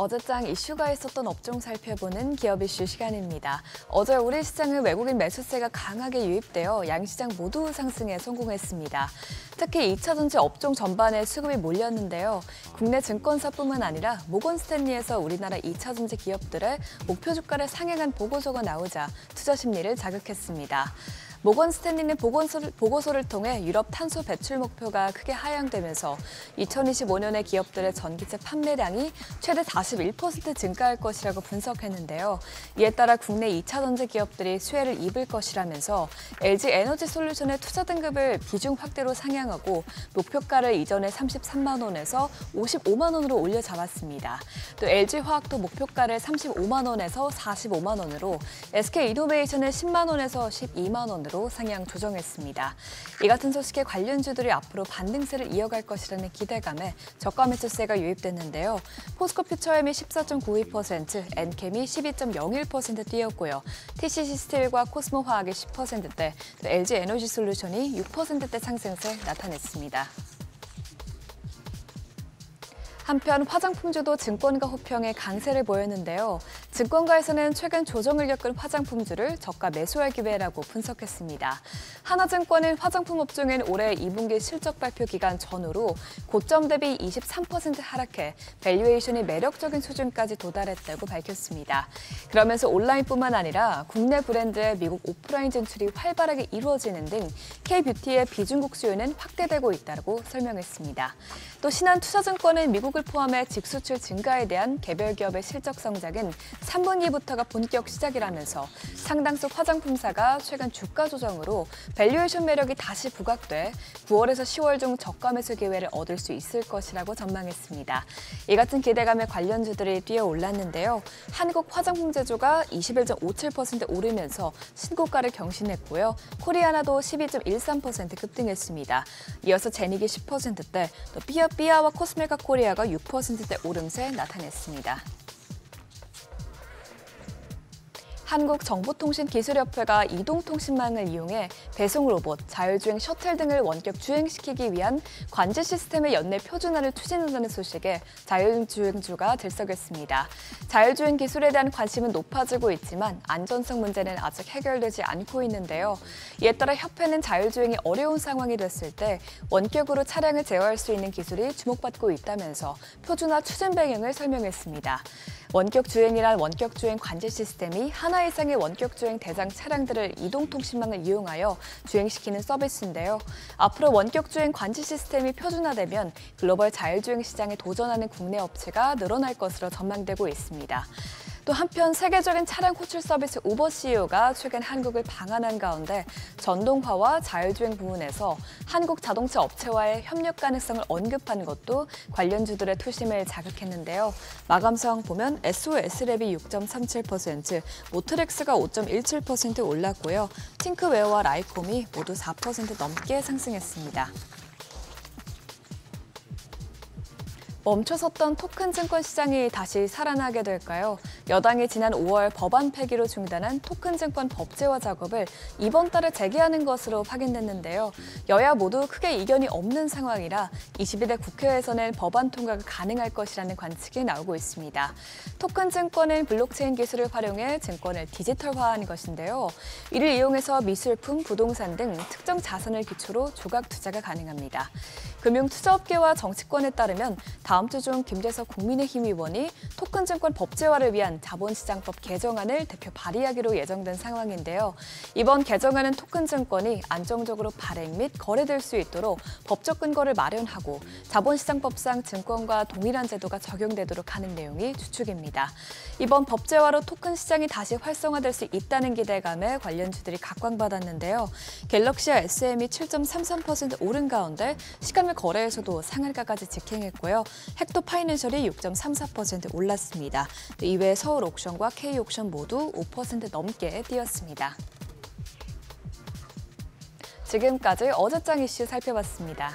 어제장 이슈가 있었던 업종 살펴보는 기업 이슈 시간입니다. 어제 우리 시장은 외국인 매수세가 강하게 유입되어 양시장 모두 상승에 성공했습니다. 특히 2차 전지 업종 전반에 수급이 몰렸는데요. 국내 증권사뿐만 아니라 모건 스탠리에서 우리나라 2차 전지 기업들의 목표 주가를 상향한 보고서가 나오자 투자 심리를 자극했습니다. 모건 스탠리는 보고서를, 보고서를 통해 유럽 탄소 배출 목표가 크게 하향되면서 2025년에 기업들의 전기차 판매량이 최대 41% 증가할 것이라고 분석했는데요. 이에 따라 국내 2차 전지 기업들이 수혜를 입을 것이라면서 LG 에너지 솔루션의 투자 등급을 비중 확대로 상향하고 목표가를 이전의 33만 원에서 55만 원으로 올려 잡았습니다. 또 LG 화학도 목표가를 35만 원에서 45만 원으로 SK 이노베이션을 10만 원에서 12만 원으로 원으로 상향 조정했습니다. 이 같은 소식에 관련주들이 앞으로 반등세를 이어갈 것이라는 기대감에 저가 매수세가 유입됐는데요. 포스코 퓨처엠이 14.92%, 엔캠이 12.01% 뛰었고요. TCC 스틸과 코스모 화학이 10%대, LG 에너지 솔루션이 6%대 상승세 나타냈습니다. 한편 화장품주도 증권가 호평에 강세를 보였는데요. 증권가에서는 최근 조정을 겪은 화장품주를 저가 매수할 기회라고 분석했습니다. 하나증권은 화장품 업종이 올해 2분기 실적 발표 기간 전후로 고점 대비 23% 하락해 valuation이 매력적인 수준까지 도달했다고 밝혔습니다. 그러면서 온라인뿐만 아니라 국내 브랜드의 미국 오프라인 진출이 활발하게 이루어지는 등 K뷰티의 비중국 수요는 확대되고 있다고 설명했습니다. 또 신한투자증권은 미국을 포함해 직수출 증가에 대한 개별 기업의 실적 성장은 3분기부터가 본격 시작이라면서 상당수 화장품사가 최근 주가 조정으로 valuation 매력이 다시 부각돼 9월에서 10월 중 저가 매수 기회를 얻을 수 있을 것이라고 전망했습니다. 이 같은 기대감에 관련주들이 뛰어올랐는데요. 한국 화장품 제조가 21.57% 오르면서 신고가를 경신했고요. 코리아나도 12.13% 급등했습니다. 이어서 제닉이 10%대, 또 삐아 삐아와 코스메카 코리아가 6%대 오름세 나타냈습니다. 한국정보통신기술협회가 이동통신망을 이용해 배송 로봇, 자율주행 셔틀 등을 원격 주행시키기 위한 관제 시스템의 연내 표준화를 추진한다는 소식에 자율주행주가 들썩였습니다. 자율주행 기술에 대한 관심은 높아지고 있지만 안전성 문제는 아직 해결되지 않고 있는데요. 이에 따라 협회는 자율주행이 어려운 상황이 됐을 때 원격으로 차량을 제어할 수 있는 기술이 주목받고 있다면서 표준화 추진 배경을 설명했습니다. 원격 주행이란 원격 주행 관제 시스템이 하나 이상의 원격 주행 대상 차량들을 이동통신망을 이용하여 주행시키는 서비스인데요. 앞으로 원격 주행 관제 시스템이 표준화되면 글로벌 자율주행 시장에 도전하는 국내 업체가 늘어날 것으로 전망되고 있습니다. 또 한편 세계적인 차량 호출 서비스 우버 CEO가 최근 한국을 방한한 가운데 전동화와 자율주행 부문에서 한국 자동차 업체와의 협력 가능성을 언급한 것도 관련주들의 투심을 자극했는데요. 마감상 보면 SOS랩이 6.37%, 모트렉스가 5.17% 올랐고요. 팅크웨어와 라이콤이 모두 4% 넘게 상승했습니다. 멈춰섰던 토큰 증권 시장이 다시 살아나게 될까요? 여당이 지난 5월 법안 폐기로 중단한 토큰 증권 법제화 작업을 이번 달에 재개하는 것으로 확인됐는데요. 여야 모두 크게 이견이 없는 상황이라 22대 국회에서는 법안 통과가 가능할 것이라는 관측이 나오고 있습니다. 토큰 증권은 블록체인 기술을 활용해 증권을 디지털화한 것인데요. 이를 이용해서 미술품, 부동산 등 특정 자산을 기초로 조각 투자가 가능합니다. 금융투자업계와 정치권에 따르면 다음 주 중 김재석 국민의힘 의원이 토큰증권 법제화를 위한 자본시장법 개정안을 대표 발의하기로 예정된 상황인데요. 이번 개정안은 토큰증권이 안정적으로 발행 및 거래될 수 있도록 법적 근거를 마련하고 자본시장법상 증권과 동일한 제도가 적용되도록 하는 내용이 주축입니다. 이번 법제화로 토큰 시장이 다시 활성화될 수 있다는 기대감에 관련주들이 각광받았는데요. 갤럭시와 SM이 7.33% 오른 가운데 시간 물 거래에서도 상한가까지 직행했고요. 헥토 파이낸셜이 6.34% 올랐습니다. 이외에 서울 옥션과 K 옥션 모두 5% 넘게 뛰었습니다. 지금까지 어제장 이슈 살펴봤습니다.